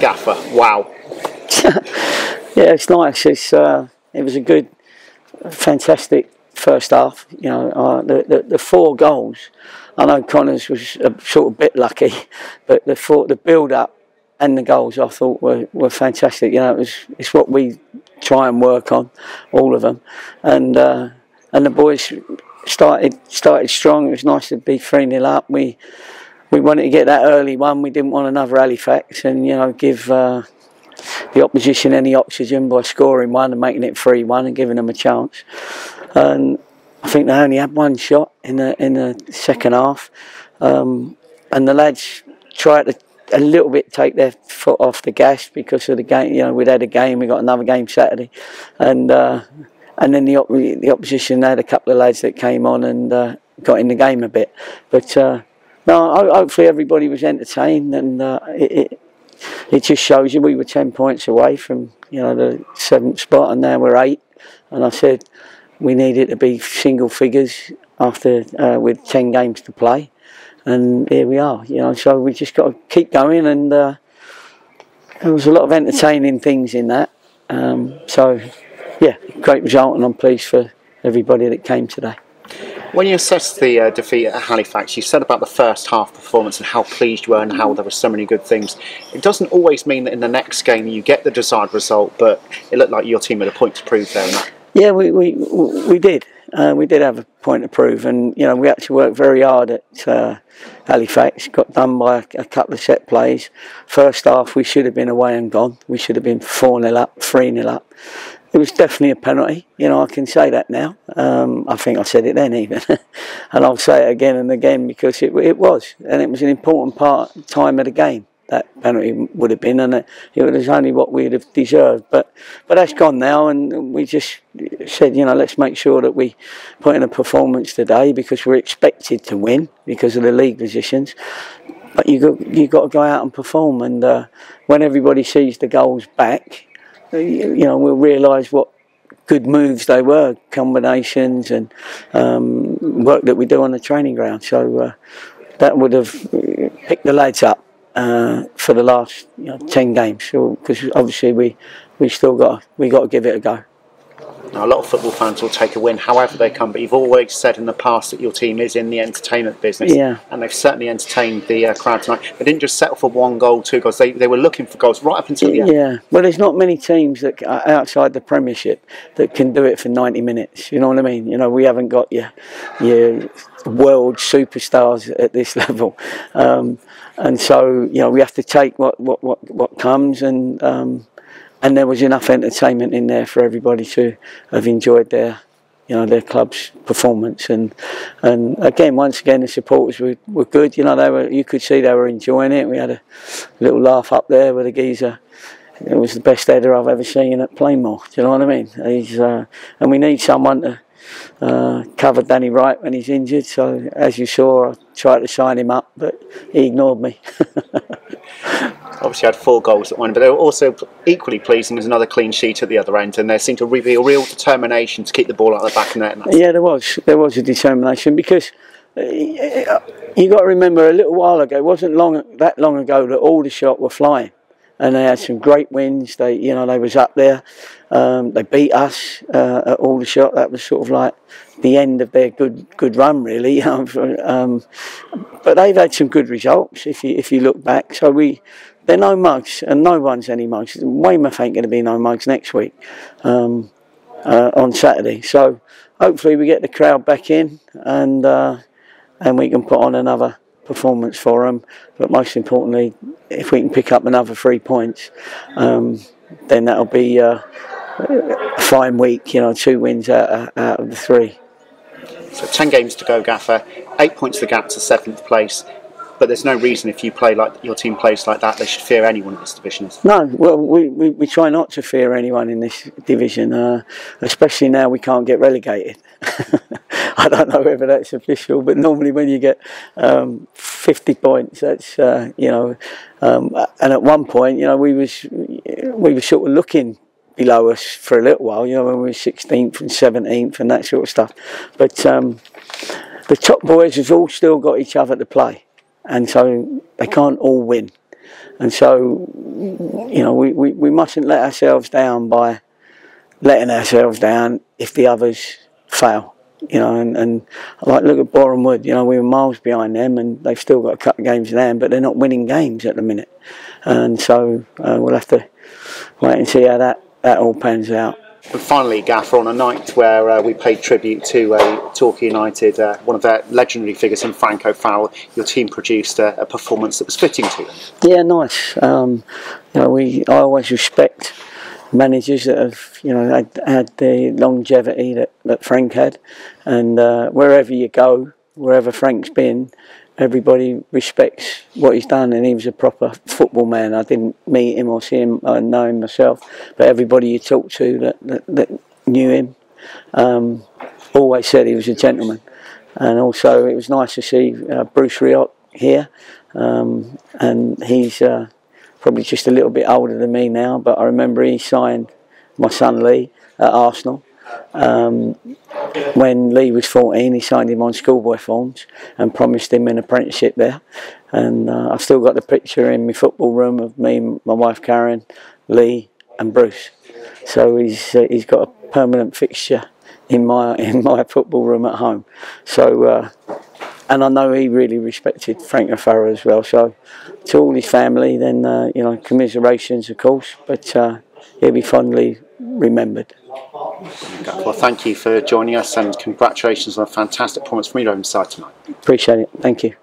Gaffer, wow. yeah, it's nice. It's uh, it was a good, fantastic first half. You know, uh, the, the the four goals. I know Connors was a sort of bit lucky, but the four, the build up and the goals I thought were, were fantastic. You know, it was it's what we try and work on, all of them, and uh, and the boys started started strong. It was nice to be three 0 up. We we wanted to get that early one. We didn't want another Halifax, and you know give. Uh, the opposition any oxygen by scoring one and making it 3 1 and giving them a chance. And I think they only had one shot in the in the second half, um, and the lads tried to a little bit take their foot off the gas because of the game. You know, we'd had a game, we got another game Saturday, and uh, and then the op- the opposition had a couple of lads that came on and uh, got in the game a bit. But uh, no, hopefully everybody was entertained, and uh, it, it, it just shows you we were ten points away from you know the seventh spot, and now we're eight. And I said we needed to be single figures after uh, with ten games to play and here we are. You know, so we just got to keep going, and uh, there was a lot of entertaining things in that. Um, so, yeah, great result, and I'm pleased for everybody that came today. When you assessed the uh, defeat at Halifax, you said about the first half performance and how pleased you were and how there were so many good things. It doesn't always mean that in the next game you get the desired result, but it looked like your team had a point to prove there. Yeah, we, we, we did. Uh, we did have a point to prove, and you know we actually worked very hard at uh, Halifax. Got done by a, a, couple of set plays. First half, we should have been away and gone. We should have been four 0 up, three 0 up. It was definitely a penalty. You know, I can say that now. Um, I think I said it then even, and I'll say it again and again because it, it was, and it was an important part time of the game that penalty would have been, and it, it was only what we'd have deserved. But but that's gone now, and we just said, you know, let's make sure that we put in a performance today because we're expected to win because of the league positions. But you got you got to go out and perform, and uh, when everybody sees the goals back, you, know, we'll realise what good moves they were, combinations and um, work that we do on the training ground. So uh, that would have picked the lads up uh, for the last you know, ten games. Because so, obviously we we still got we got to give it a go. Now, a lot of football fans will take a win however they come, but you've always said in the past that your team is in the entertainment business. Yeah. And they've certainly entertained the uh, crowd tonight. They didn't just settle for one goal, two goals. They, they were looking for goals right up until the end. Yeah. Well, there's not many teams that are outside the Premiership that can do it for 90 minutes. You know what I mean? You know, we haven't got your, your world superstars at this level. Um, and so you know we have to take what what what, what comes and um, and there was enough entertainment in there for everybody to have enjoyed their you know their club's performance. And and again once again the supporters were, were good. You know they were you could see they were enjoying it. We had a little laugh up there with a geezer. It was the best header I've ever seen at Plainmoor do you know what I mean? He's uh, and we need someone to uh, cover Danny Wright when he's injured. So as you saw, I tried to sign him up, but he ignored me. Obviously, had four goals at one, but they were also equally pleasing as another clean sheet at the other end, and there seemed to be real determination to keep the ball out of the back of the net. Yeah, there was. There was a determination because uh, you got to remember a little while ago, it wasn't long that long ago that Aldershot were flying and they had some great wins. They, you know, they was up there. Um, they beat us uh, at shot. That was sort of like the end of their good good run, really. um, but they've had some good results if you if you look back. So we. They're no mugs, and no one's any mugs. Weymouth ain't going to be no mugs next week um, uh, on Saturday. So hopefully we get the crowd back in, and uh, and we can put on another performance for them. But most importantly, if we can pick up another three points, um, then that'll be uh, a fine week. You know, two wins out, out of the three. So ten games to go, Gaffer. Eight points the gap to seventh place. But there's no reason if you play like your team plays like that, they should fear anyone in this division. No, well, we, we, we try not to fear anyone in this division, uh, especially now we can't get relegated. I don't know whether that's official, but normally when you get um, 50 points, that's uh, you know, um, and at one point, you know, we was we were sort of looking below us for a little while, you know, when we were 16th and 17th and that sort of stuff. But um, the top boys have all still got each other to play and so they can't all win. And so, you know, we, we, we mustn't let ourselves down by letting ourselves down if the others fail. You know, and, and like look at Boreham Wood, you know, we were miles behind them and they've still got a couple of games in but they're not winning games at the minute. And so uh, we'll have to wait and see how that, that all pans out. And finally, Gaffer, on a night where uh, we paid tribute to uh, Torquay United, uh, one of their legendary figures in Frank O'Farrell, your team produced a, a performance that was fitting to them. Yeah, nice. Um, you know, we I always respect managers that have you know had, had the longevity that, that Frank had, and uh, wherever you go, wherever Frank's been, everybody respects what he's done, and he was a proper football man. I didn't meet him or see him, I know him myself, but everybody you talk to that, that, that knew him um, always said he was a gentleman. And also, it was nice to see uh, Bruce Rioch here, um, and he's uh, probably just a little bit older than me now, but I remember he signed my son Lee at Arsenal. Um, when Lee was 14, he signed him on schoolboy forms and promised him an apprenticeship there. And uh, I've still got the picture in my football room of me, my wife Karen, Lee, and Bruce. So he's uh, he's got a permanent fixture in my in my football room at home. So. Uh, and I know he really respected Frank O'Farrell as well. So, to all his family, then uh, you know, commiserations, of course, but uh, he'll be fondly remembered. Well, thank you for joining us and congratulations on a fantastic performance from your own side tonight. Appreciate it. Thank you.